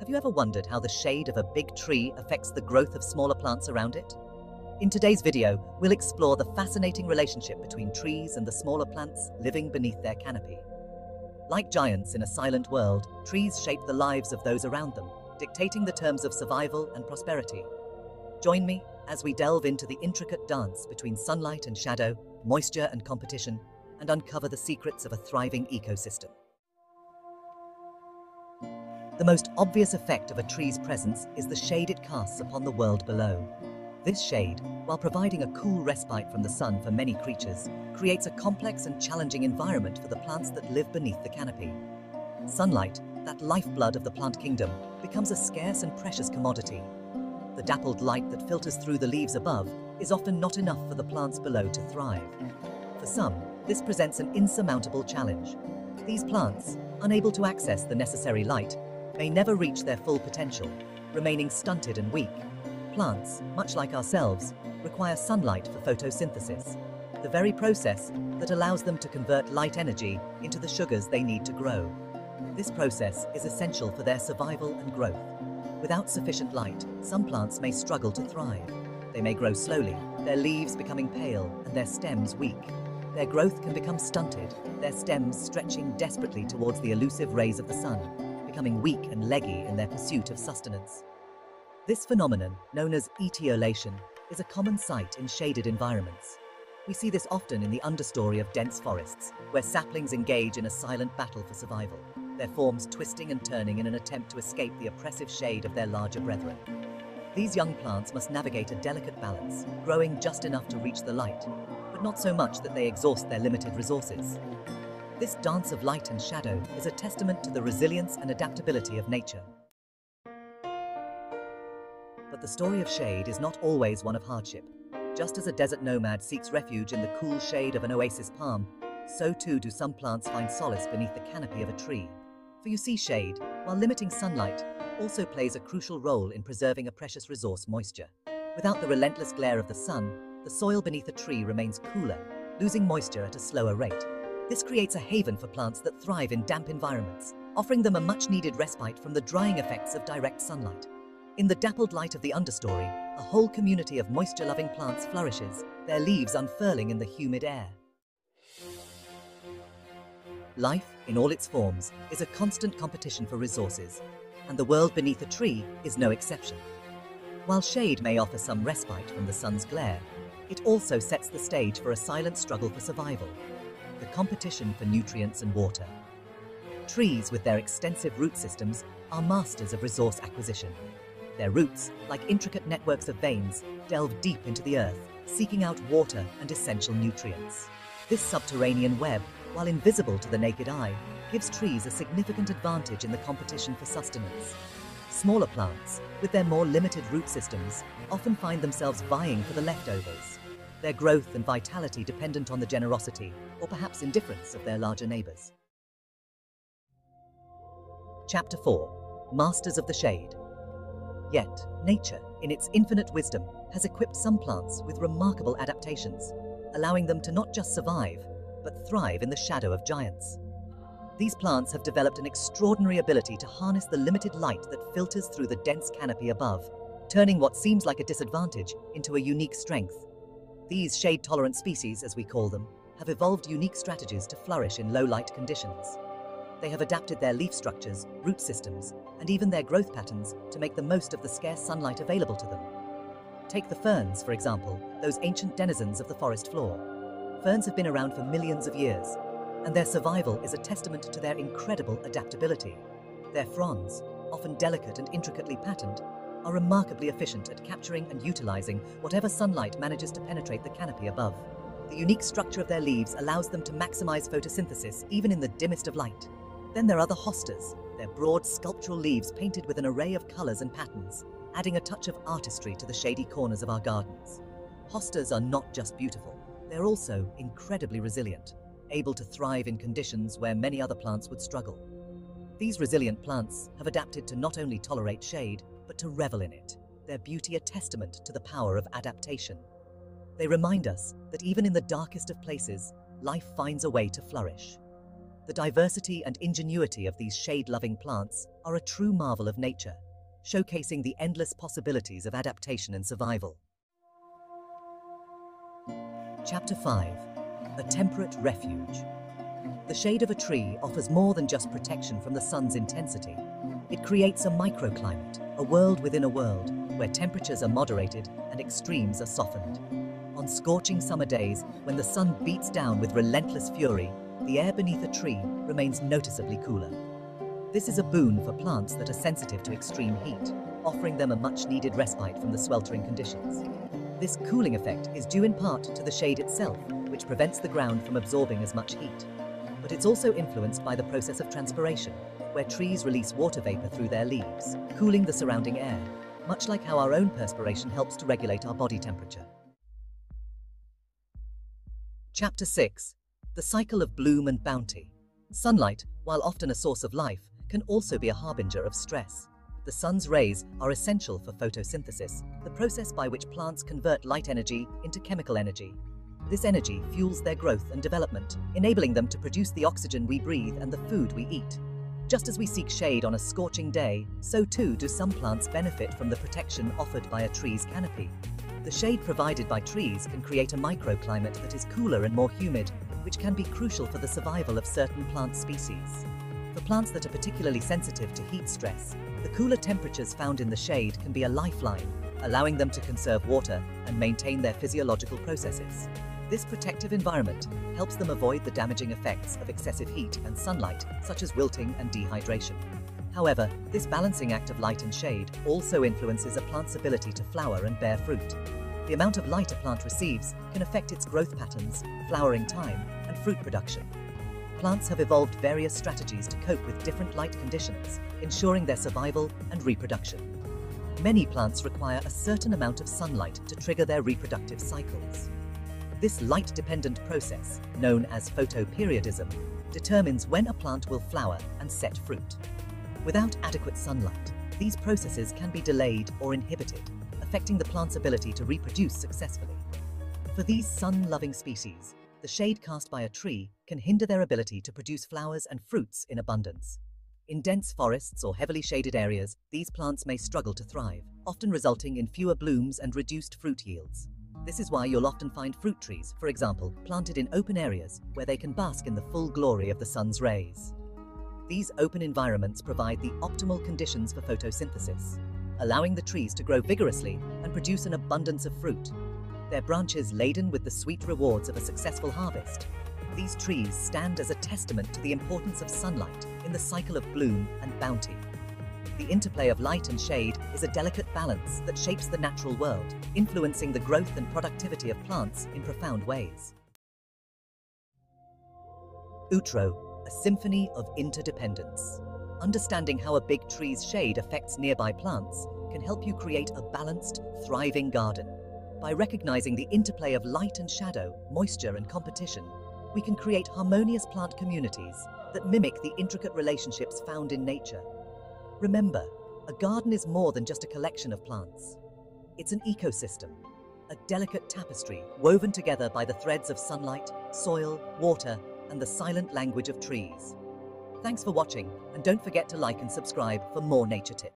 Have you ever wondered how the shade of a big tree affects the growth of smaller plants around it? In today's video, we'll explore the fascinating relationship between trees and the smaller plants living beneath their canopy. Like giants in a silent world, trees shape the lives of those around them, dictating the terms of survival and prosperity. Join me as we delve into the intricate dance between sunlight and shadow, moisture and competition, and uncover the secrets of a thriving ecosystem. The most obvious effect of a tree's presence is the shade it casts upon the world below. This shade, while providing a cool respite from the sun for many creatures, creates a complex and challenging environment for the plants that live beneath the canopy. Sunlight, that lifeblood of the plant kingdom, becomes a scarce and precious commodity. The dappled light that filters through the leaves above is often not enough for the plants below to thrive. For some, this presents an insurmountable challenge. These plants, unable to access the necessary light, may never reach their full potential, remaining stunted and weak. Plants, much like ourselves, require sunlight for photosynthesis, the very process that allows them to convert light energy into the sugars they need to grow. This process is essential for their survival and growth. Without sufficient light, some plants may struggle to thrive. They may grow slowly, their leaves becoming pale and their stems weak. Their growth can become stunted, their stems stretching desperately towards the elusive rays of the sun, becoming weak and leggy in their pursuit of sustenance. This phenomenon, known as etiolation, is a common sight in shaded environments. We see this often in the understory of dense forests, where saplings engage in a silent battle for survival, their forms twisting and turning in an attempt to escape the oppressive shade of their larger brethren. These young plants must navigate a delicate balance, growing just enough to reach the light, but not so much that they exhaust their limited resources. This dance of light and shadow is a testament to the resilience and adaptability of nature. But the story of shade is not always one of hardship. Just as a desert nomad seeks refuge in the cool shade of an oasis palm, so too do some plants find solace beneath the canopy of a tree. For you see, shade, while limiting sunlight, also plays a crucial role in preserving a precious resource, moisture. Without the relentless glare of the sun, the soil beneath a tree remains cooler, losing moisture at a slower rate. This creates a haven for plants that thrive in damp environments, offering them a much needed respite from the drying effects of direct sunlight. In the dappled light of the understory, a whole community of moisture loving plants flourishes, their leaves unfurling in the humid air. Life, in all its forms, is a constant competition for resources, and the world beneath a tree is no exception. While shade may offer some respite from the sun's glare, it also sets the stage for a silent struggle for survival the competition for nutrients and water. Trees, with their extensive root systems, are masters of resource acquisition. Their roots, like intricate networks of veins, delve deep into the earth, seeking out water and essential nutrients. This subterranean web, while invisible to the naked eye, gives trees a significant advantage in the competition for sustenance. Smaller plants, with their more limited root systems, often find themselves vying for the leftovers, their growth and vitality dependent on the generosity, or perhaps indifference, of their larger neighbours. Chapter 4 Masters of the Shade Yet, nature, in its infinite wisdom, has equipped some plants with remarkable adaptations, allowing them to not just survive, but thrive in the shadow of giants. These plants have developed an extraordinary ability to harness the limited light that filters through the dense canopy above, turning what seems like a disadvantage into a unique strength. These shade-tolerant species, as we call them, have evolved unique strategies to flourish in low-light conditions. They have adapted their leaf structures, root systems, and even their growth patterns to make the most of the scarce sunlight available to them. Take the ferns, for example, those ancient denizens of the forest floor. Ferns have been around for millions of years, and their survival is a testament to their incredible adaptability. Their fronds, often delicate and intricately patterned, are remarkably efficient at capturing and utilizing whatever sunlight manages to penetrate the canopy above. The unique structure of their leaves allows them to maximize photosynthesis even in the dimmest of light. Then there are the hostas, their broad sculptural leaves painted with an array of colors and patterns, adding a touch of artistry to the shady corners of our gardens. Hostas are not just beautiful, they're also incredibly resilient, able to thrive in conditions where many other plants would struggle. These resilient plants have adapted to not only tolerate shade, but to revel in it, their beauty a testament to the power of adaptation. They remind us that even in the darkest of places, life finds a way to flourish. The diversity and ingenuity of these shade-loving plants are a true marvel of nature, showcasing the endless possibilities of adaptation and survival. Chapter 5 A Temperate Refuge The shade of a tree offers more than just protection from the sun's intensity. It creates a microclimate, a world within a world, where temperatures are moderated and extremes are softened. On scorching summer days, when the sun beats down with relentless fury, the air beneath a tree remains noticeably cooler. This is a boon for plants that are sensitive to extreme heat, offering them a much-needed respite from the sweltering conditions. This cooling effect is due in part to the shade itself, which prevents the ground from absorbing as much heat. But it's also influenced by the process of transpiration, where trees release water vapor through their leaves, cooling the surrounding air, much like how our own perspiration helps to regulate our body temperature. Chapter 6 the cycle of bloom and bounty. Sunlight, while often a source of life, can also be a harbinger of stress. The sun's rays are essential for photosynthesis, the process by which plants convert light energy into chemical energy. This energy fuels their growth and development, enabling them to produce the oxygen we breathe and the food we eat. Just as we seek shade on a scorching day, so too do some plants benefit from the protection offered by a tree's canopy. The shade provided by trees can create a microclimate that is cooler and more humid, which can be crucial for the survival of certain plant species. For plants that are particularly sensitive to heat stress, the cooler temperatures found in the shade can be a lifeline, allowing them to conserve water and maintain their physiological processes. This protective environment helps them avoid the damaging effects of excessive heat and sunlight, such as wilting and dehydration. However, this balancing act of light and shade also influences a plant's ability to flower and bear fruit. The amount of light a plant receives can affect its growth patterns, flowering time, and fruit production. Plants have evolved various strategies to cope with different light conditions, ensuring their survival and reproduction. Many plants require a certain amount of sunlight to trigger their reproductive cycles. This light-dependent process, known as photoperiodism, determines when a plant will flower and set fruit. Without adequate sunlight, these processes can be delayed or inhibited, affecting the plant's ability to reproduce successfully. For these sun-loving species, the shade cast by a tree can hinder their ability to produce flowers and fruits in abundance. In dense forests or heavily shaded areas, these plants may struggle to thrive, often resulting in fewer blooms and reduced fruit yields. This is why you'll often find fruit trees, for example, planted in open areas where they can bask in the full glory of the sun's rays. These open environments provide the optimal conditions for photosynthesis, allowing the trees to grow vigorously and produce an abundance of fruit. Their branches laden with the sweet rewards of a successful harvest. These trees stand as a testament to the importance of sunlight in the cycle of bloom and bounty. The interplay of light and shade is a delicate balance that shapes the natural world, influencing the growth and productivity of plants in profound ways. Outro, a symphony of interdependence. Understanding how a big tree's shade affects nearby plants can help you create a balanced, thriving garden. By recognizing the interplay of light and shadow, moisture and competition, we can create harmonious plant communities that mimic the intricate relationships found in nature. Remember, a garden is more than just a collection of plants. It's an ecosystem, a delicate tapestry woven together by the threads of sunlight, soil, water, and the silent language of trees. Thanks for watching, and don't forget to like and subscribe for more nature tips.